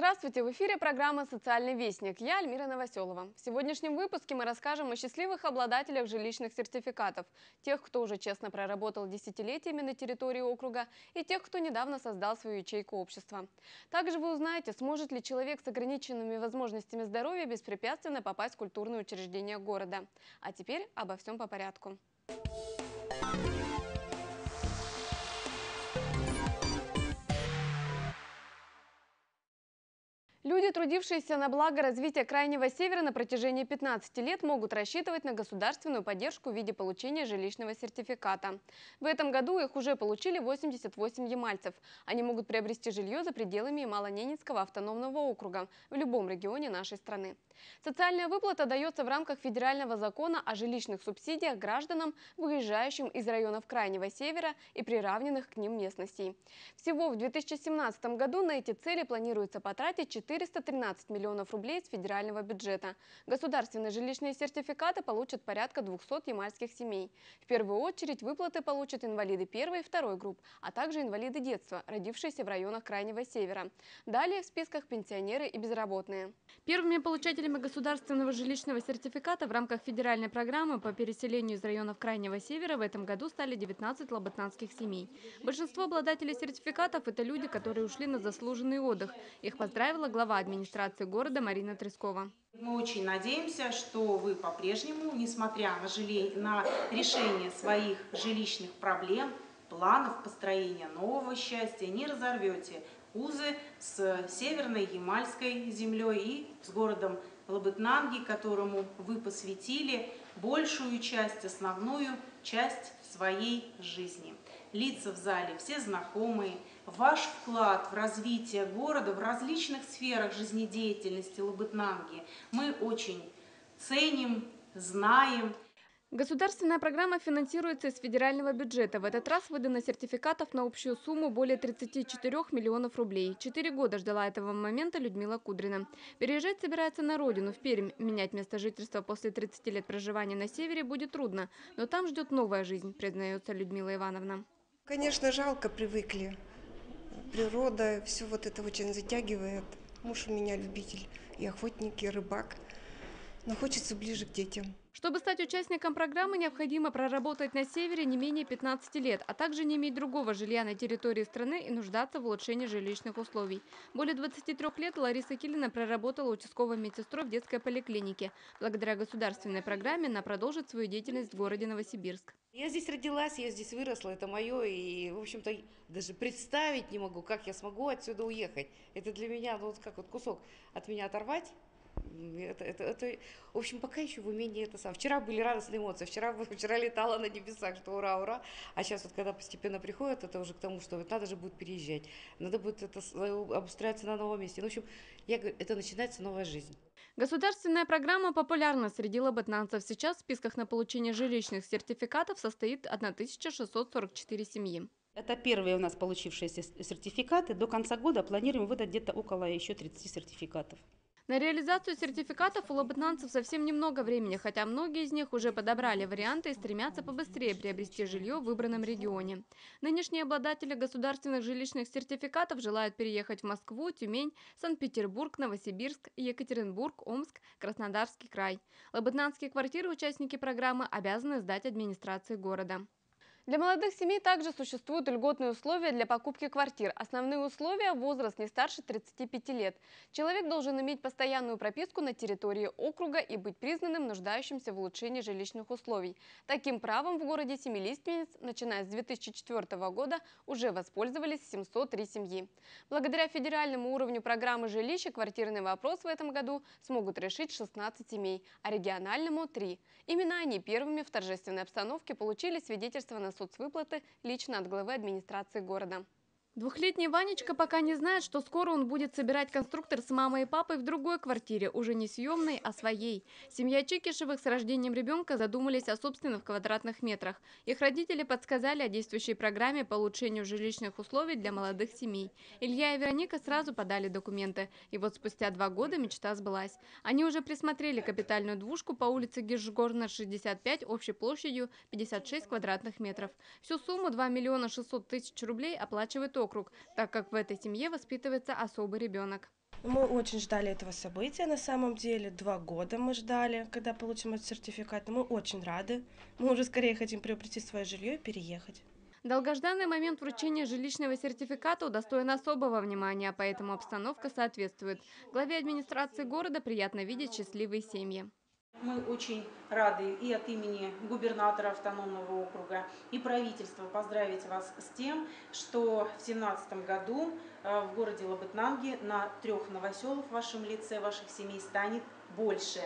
Здравствуйте! В эфире программа «Социальный вестник». Я Альмира Новоселова. В сегодняшнем выпуске мы расскажем о счастливых обладателях жилищных сертификатов, тех, кто уже честно проработал десятилетиями на территории округа, и тех, кто недавно создал свою ячейку общества. Также вы узнаете, сможет ли человек с ограниченными возможностями здоровья беспрепятственно попасть в культурные учреждения города. А теперь обо всем по порядку. Люди, трудившиеся на благо развития Крайнего Севера на протяжении 15 лет, могут рассчитывать на государственную поддержку в виде получения жилищного сертификата. В этом году их уже получили 88 ямальцев. Они могут приобрести жилье за пределами Ямало-Ненецкого автономного округа в любом регионе нашей страны. Социальная выплата дается в рамках федерального закона о жилищных субсидиях гражданам, выезжающим из районов Крайнего Севера и приравненных к ним местностей. Всего в 2017 году на эти цели планируется потратить 4 413 миллионов рублей с федерального бюджета. Государственные жилищные сертификаты получат порядка 200 ямальских семей. В первую очередь выплаты получат инвалиды первой и второй групп, а также инвалиды детства, родившиеся в районах Крайнего Севера. Далее в списках пенсионеры и безработные. Первыми получателями государственного жилищного сертификата в рамках федеральной программы по переселению из районов Крайнего Севера в этом году стали 19 лоботнанских семей. Большинство обладателей сертификатов – это люди, которые ушли на заслуженный отдых. Их поздравила глава глава администрации города Марина Трескова. Мы очень надеемся, что вы по-прежнему, несмотря на, жиле... на решение своих жилищных проблем, планов построения нового счастья, не разорвете узы с Северной Ямальской землей и с городом Лабытнанги, которому вы посвятили большую часть, основную часть своей жизни. Лица в зале все знакомые, ваш вклад в развитие города в различных сферах жизнедеятельности Лабытнанги мы очень ценим, знаем. Государственная программа финансируется из федерального бюджета. В этот раз выдано сертификатов на общую сумму более 34 миллионов рублей. Четыре года ждала этого момента Людмила Кудрина. Переезжать собирается на родину, в Пермь. Менять место жительства после 30 лет проживания на севере будет трудно. Но там ждет новая жизнь, признается Людмила Ивановна. Конечно, жалко, привыкли природа, все вот это очень затягивает. Муж у меня любитель и охотник, и рыбак. Но хочется ближе к детям. Чтобы стать участником программы, необходимо проработать на севере не менее 15 лет, а также не иметь другого жилья на территории страны и нуждаться в улучшении жилищных условий. Более 23 лет Лариса Килина проработала участковой медсестрой в детской поликлинике. Благодаря государственной программе она продолжит свою деятельность в городе Новосибирск. Я здесь родилась, я здесь выросла, это мое, и, в общем-то, даже представить не могу, как я смогу отсюда уехать. Это для меня, ну, вот как вот кусок от меня оторвать, это, это, это, в общем, пока еще в умении это сам. Вчера были радостные эмоции, вчера, вчера летала на небесах, что ура, ура. А сейчас вот, когда постепенно приходит, это уже к тому, что вот надо же будет переезжать, надо будет это обустраиваться на новом месте. Ну, в общем, я говорю, это начинается новая жизнь. Государственная программа популярна среди лоботнанцев. Сейчас в списках на получение жилищных сертификатов состоит 1644 семьи. Это первые у нас получившиеся сертификаты. До конца года планируем выдать где-то около еще 30 сертификатов. На реализацию сертификатов у лабытнанцев совсем немного времени, хотя многие из них уже подобрали варианты и стремятся побыстрее приобрести жилье в выбранном регионе. Нынешние обладатели государственных жилищных сертификатов желают переехать в Москву, Тюмень, Санкт-Петербург, Новосибирск, Екатеринбург, Омск, Краснодарский край. Лабытнанские квартиры участники программы обязаны сдать администрации города. Для молодых семей также существуют льготные условия для покупки квартир. Основные условия – возраст не старше 35 лет. Человек должен иметь постоянную прописку на территории округа и быть признанным нуждающимся в улучшении жилищных условий. Таким правом в городе Семилиственниц, начиная с 2004 года, уже воспользовались 703 семьи. Благодаря федеральному уровню программы жилища квартирный вопрос в этом году смогут решить 16 семей, а региональному – 3. Именно они первыми в торжественной обстановке получили свидетельство на соцвыплаты лично от главы администрации города. Двухлетний Ванечка пока не знает, что скоро он будет собирать конструктор с мамой и папой в другой квартире, уже не съемной, а своей. Семья Чикишевых с рождением ребенка задумались о собственных квадратных метрах. Их родители подсказали о действующей программе по улучшению жилищных условий для молодых семей. Илья и Вероника сразу подали документы. И вот спустя два года мечта сбылась. Они уже присмотрели капитальную двушку по улице Гиржгорна, 65, общей площадью 56 квадратных метров. Всю сумму 2 миллиона 600 тысяч рублей оплачивает округ, так как в этой семье воспитывается особый ребенок. Мы очень ждали этого события на самом деле. Два года мы ждали, когда получим этот сертификат. Мы очень рады. Мы уже скорее хотим приобрести свое жилье и переехать. Долгожданный момент вручения жилищного сертификата удостоен особого внимания, поэтому обстановка соответствует. Главе администрации города приятно видеть счастливые семьи. Мы очень рады и от имени губернатора автономного округа и правительства поздравить вас с тем, что в 2017 году э, в городе Лабытнанге на трех новоселов в вашем лице, ваших семей станет больше.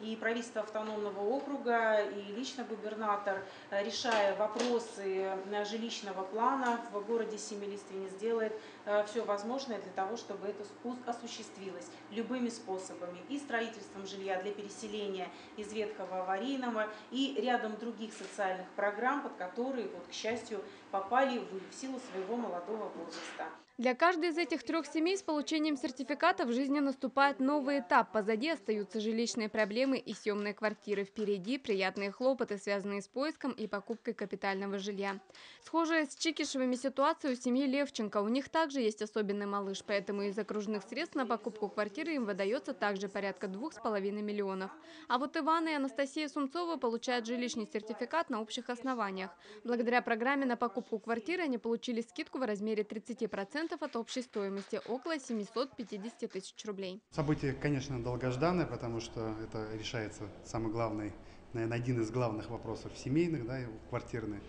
И правительство автономного округа, и лично губернатор, э, решая вопросы э, жилищного плана в городе Семилиствине, сделает э, все возможное для того, чтобы это осуществилось любыми способами. И строительством жилья для переселения из ветхого аварийного, и рядом других социальных программ, под которые, вот, к счастью, попали вы в силу своего молодого возраста. Для каждой из этих трех семей с получением сертификата в жизни наступает новый этап. Позади остаются жилищные проблемы и съемные квартиры. Впереди приятные хлопоты, связанные с поиском и покупкой капитального жилья. Схожая с Чикишевыми ситуация у семьи Левченко. У них также есть особенный малыш, поэтому из окружных средств на покупку квартиры им выдается также порядка двух с половиной миллионов. А вот Иван и Анастасия Сумцова получают жилищный сертификат на общих основаниях. Благодаря программе на покупку квартиры они получили скидку в размере 30% 10% от общей стоимости, около 750 тысяч рублей. Событие, конечно, долгожданное, потому что это решается самый главный, наверное, один из главных вопросов семейных, да, квартирный.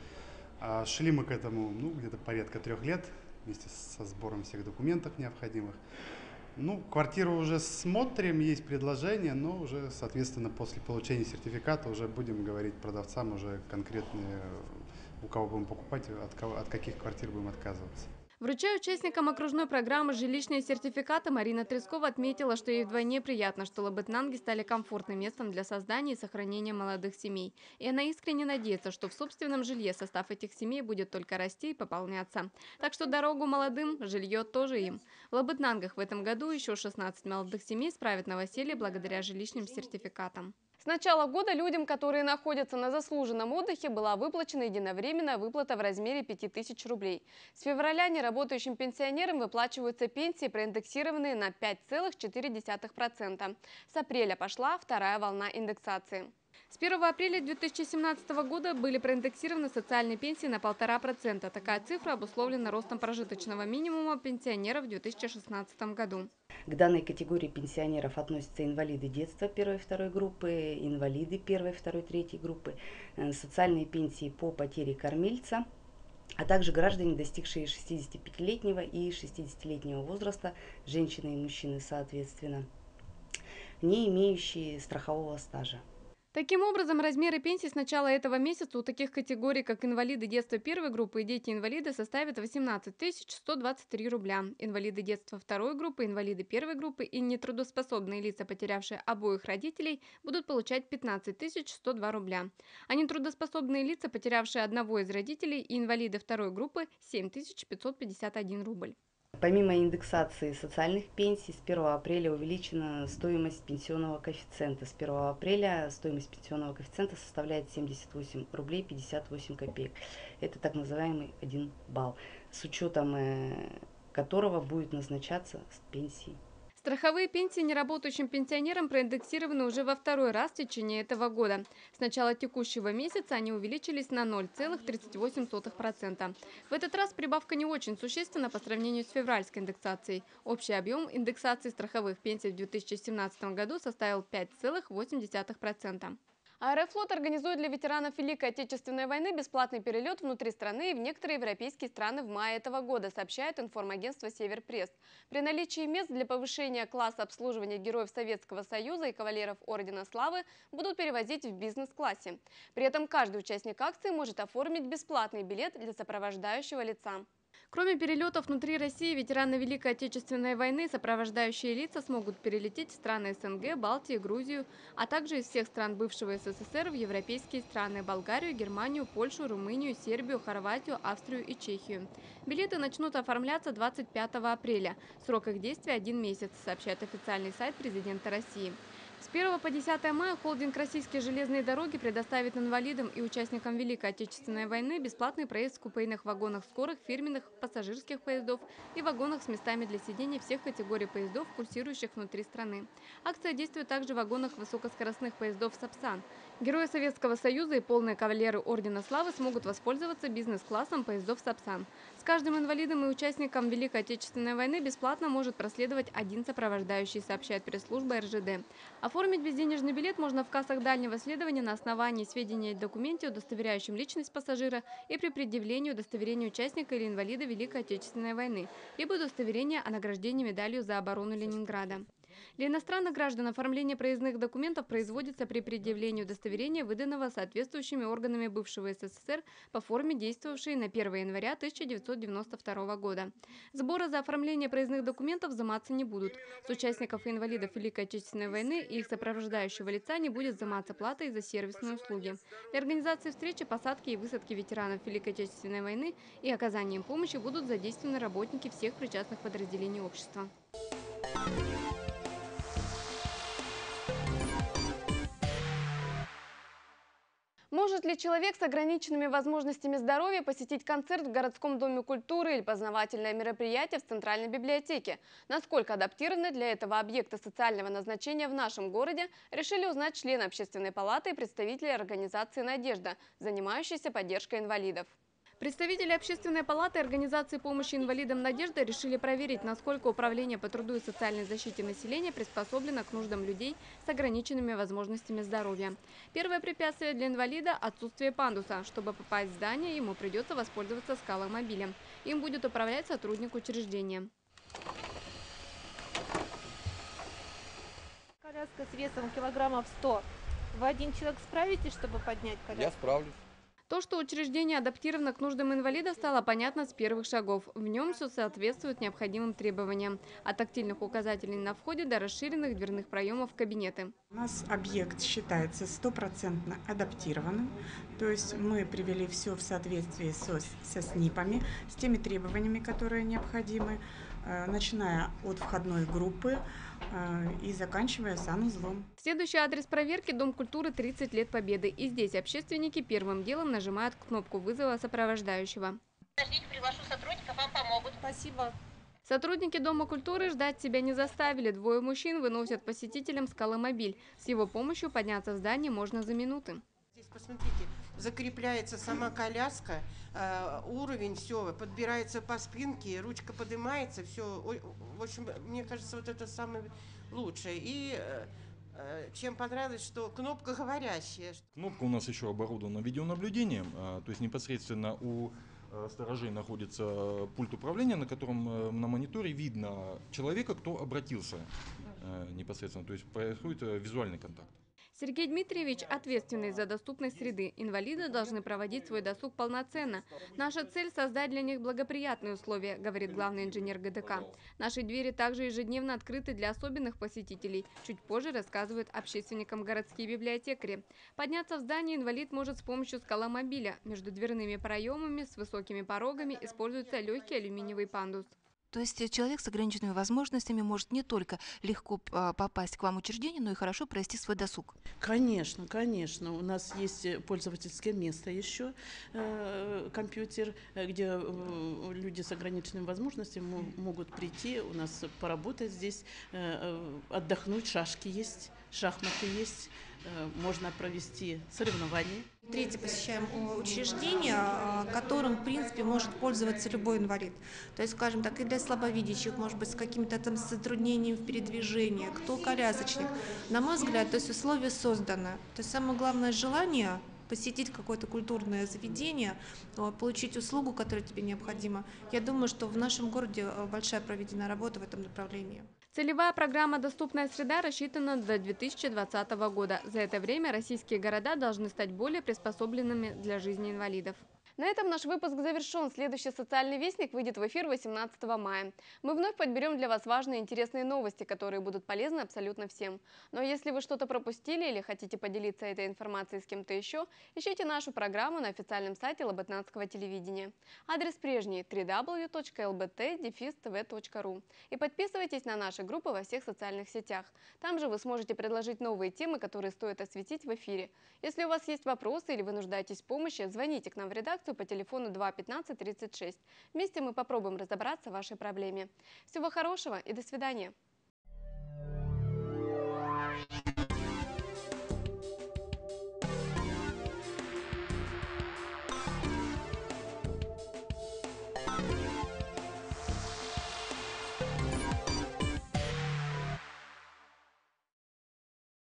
А шли мы к этому, ну, где-то порядка трех лет, вместе со сбором всех документов необходимых. Ну, квартиру уже смотрим, есть предложение, но уже, соответственно, после получения сертификата уже будем говорить продавцам уже конкретные, у кого будем покупать, от, кого, от каких квартир будем отказываться. Вручая участникам окружной программы жилищные сертификаты, Марина Трескова отметила, что ей вдвойне приятно, что Лабытнанги стали комфортным местом для создания и сохранения молодых семей. И она искренне надеется, что в собственном жилье состав этих семей будет только расти и пополняться. Так что дорогу молодым, жилье тоже им. В Лабытнангах в этом году еще 16 молодых семей справят новоселье благодаря жилищным сертификатам. Начала года людям, которые находятся на заслуженном отдыхе, была выплачена единовременная выплата в размере 5000 рублей. С февраля неработающим пенсионерам выплачиваются пенсии, проиндексированные на 5,4%. С апреля пошла вторая волна индексации. С 1 апреля 2017 года были проиндексированы социальные пенсии на 1,5%. Такая цифра обусловлена ростом прожиточного минимума пенсионеров в 2016 году. К данной категории пенсионеров относятся инвалиды детства первой и второй группы, инвалиды первой, второй, третьей группы, э, социальные пенсии по потере кормильца, а также граждане, достигшие 65-летнего и 60-летнего возраста, женщины и мужчины соответственно, не имеющие страхового стажа. Таким образом, размеры пенсий с начала этого месяца у таких категорий, как инвалиды детства первой группы и дети-инвалиды, составят 18 123 рубля. Инвалиды детства второй группы, инвалиды первой группы и нетрудоспособные лица, потерявшие обоих родителей, будут получать 15 102 рубля. А нетрудоспособные лица, потерявшие одного из родителей и инвалиды второй группы – 7 551 рубль. Помимо индексации социальных пенсий, с 1 апреля увеличена стоимость пенсионного коэффициента. С 1 апреля стоимость пенсионного коэффициента составляет 78 рублей 58 копеек. Это так называемый 1 балл, с учетом э, которого будет назначаться пенсии Страховые пенсии неработающим пенсионерам проиндексированы уже во второй раз в течение этого года. С начала текущего месяца они увеличились на 0,38%. В этот раз прибавка не очень существенна по сравнению с февральской индексацией. Общий объем индексации страховых пенсий в 2017 году составил 5,8%. Аэрофлот организует для ветеранов Великой Отечественной войны бесплатный перелет внутри страны и в некоторые европейские страны в мае этого года, сообщает информагентство «Северпресс». При наличии мест для повышения класса обслуживания героев Советского Союза и кавалеров Ордена Славы будут перевозить в бизнес-классе. При этом каждый участник акции может оформить бесплатный билет для сопровождающего лица. Кроме перелетов внутри России, ветераны Великой Отечественной войны, сопровождающие лица смогут перелететь в страны СНГ, Балтии, Грузию, а также из всех стран бывшего СССР в европейские страны – Болгарию, Германию, Польшу, Румынию, Сербию, Хорватию, Австрию и Чехию. Билеты начнут оформляться 25 апреля. Срок их действия – один месяц, сообщает официальный сайт президента России. С 1 по 10 мая холдинг «Российские железные дороги» предоставит инвалидам и участникам Великой Отечественной войны бесплатный проезд в купейных вагонах скорых, фирменных, пассажирских поездов и вагонах с местами для сидения всех категорий поездов, курсирующих внутри страны. Акция действует также в вагонах высокоскоростных поездов «Сапсан». Герои Советского Союза и полные кавалеры Ордена Славы смогут воспользоваться бизнес-классом поездов «Сапсан». С каждым инвалидом и участником Великой Отечественной войны бесплатно может проследовать один сопровождающий, сообщает пресс-служба РЖД. Оформить безденежный билет можно в кассах дальнего следования на основании сведений о документе, удостоверяющем личность пассажира и при предъявлении удостоверения участника или инвалида Великой Отечественной войны, либо удостоверения о награждении медалью за оборону Ленинграда. Для иностранных граждан оформление проездных документов производится при предъявлении удостоверения, выданного соответствующими органами бывшего СССР по форме, действовавшей на 1 января 1992 года. Сбора за оформление проездных документов взиматься не будут. С участников и инвалидов Великой Отечественной войны и их сопровождающего лица не будет взиматься платой за сервисные услуги. Для организации встречи, посадки и высадки ветеранов Великой Отечественной войны и оказания им помощи будут задействованы работники всех причастных подразделений общества. Может ли человек с ограниченными возможностями здоровья посетить концерт в городском доме культуры или познавательное мероприятие в Центральной библиотеке? Насколько адаптированы для этого объекта социального назначения в нашем городе, решили узнать члены общественной палаты и представители организации «Надежда», занимающейся поддержкой инвалидов. Представители Общественной палаты и организации помощи инвалидам «Надежда» решили проверить, насколько Управление по труду и социальной защите населения приспособлено к нуждам людей с ограниченными возможностями здоровья. Первое препятствие для инвалида – отсутствие пандуса. Чтобы попасть в здание, ему придется воспользоваться скаломобилем. Им будет управлять сотрудник учреждения. Коляска с весом килограммов 100. Вы один человек справитесь, чтобы поднять коляску? Я справлюсь. То, что учреждение адаптировано к нуждам инвалидов, стало понятно с первых шагов. В нем все соответствует необходимым требованиям. От тактильных указателей на входе до расширенных дверных проемов кабинеты. У нас объект считается стопроцентно адаптированным, то есть мы привели все в соответствии со, со СНИПами, с теми требованиями, которые необходимы, э, начиная от входной группы, и заканчивая санузлом. Следующий адрес проверки – Дом культуры 30 лет Победы. И здесь общественники первым делом нажимают кнопку вызова сопровождающего. Подождите, приглашу сотрудников, вам помогут. Спасибо. Сотрудники Дома культуры ждать себя не заставили. Двое мужчин выносят посетителям скаломобиль. С его помощью подняться в здание можно за минуты. Здесь посмотрите, закрепляется сама коляска, э, уровень, все, подбирается по спинке, ручка поднимается, все. В общем, мне кажется, вот это самое лучшее. И э, э, чем понравилось, что кнопка говорящая. Кнопка у нас еще оборудована видеонаблюдением, то есть непосредственно у сторожей находится пульт управления, на котором на мониторе видно человека, кто обратился непосредственно, то есть происходит визуальный контакт. Сергей Дмитриевич ответственный за доступность среды. Инвалиды должны проводить свой досуг полноценно. Наша цель – создать для них благоприятные условия, говорит главный инженер ГДК. Наши двери также ежедневно открыты для особенных посетителей. Чуть позже рассказывают общественникам городские библиотекари. Подняться в здание инвалид может с помощью скаломобиля. Между дверными проемами с высокими порогами используется легкий алюминиевый пандус. То есть человек с ограниченными возможностями может не только легко а, попасть к вам в учреждение, но и хорошо провести свой досуг. Конечно, конечно. У нас есть э, пользовательское место еще, э, компьютер, э, где э, люди с ограниченными возможностями могут прийти, у нас поработать здесь, э, отдохнуть, шашки есть, шахматы есть, э, можно провести соревнования. Третье посещаем учреждение, а, которым, в принципе, может пользоваться любой инвалид. То есть, скажем так, и для слабовидящих, может быть, с какими-то там затруднениями в передвижении, кто колясочник. На мой взгляд, то есть условия созданы. То есть самое главное желание посетить какое-то культурное заведение, получить услугу, которая тебе необходима. Я думаю, что в нашем городе э, большая проведена работа в этом направлении. Целевая программа «Доступная среда» рассчитана до 2020 года. За это время российские города должны стать более приспособленными для жизни инвалидов. На этом наш выпуск завершен. Следующий социальный вестник выйдет в эфир 18 мая. Мы вновь подберем для вас важные и интересные новости, которые будут полезны абсолютно всем. Но если вы что-то пропустили или хотите поделиться этой информацией с кем-то еще, ищите нашу программу на официальном сайте Лоботнадского телевидения. Адрес прежний www.lbt-tv.ru И подписывайтесь на наши группы во всех социальных сетях. Там же вы сможете предложить новые темы, которые стоит осветить в эфире. Если у вас есть вопросы или вы нуждаетесь в помощи, звоните к нам в редакцию по телефону 2 15 36. Вместе мы попробуем разобраться в вашей проблеме. Всего хорошего и до свидания.